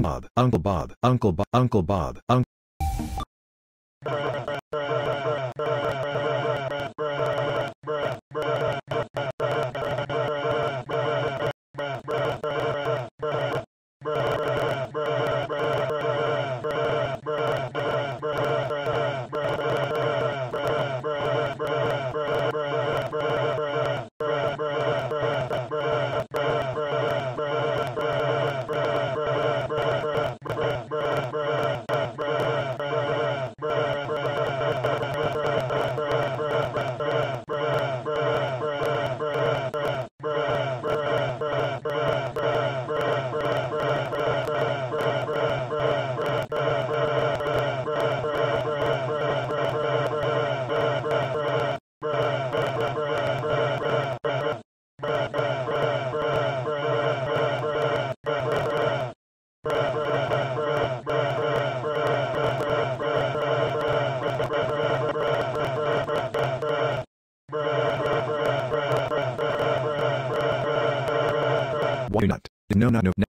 Bob, Uncle Bob, Uncle Bob, Uncle Bob, Uncle Why not? No, no, no, no.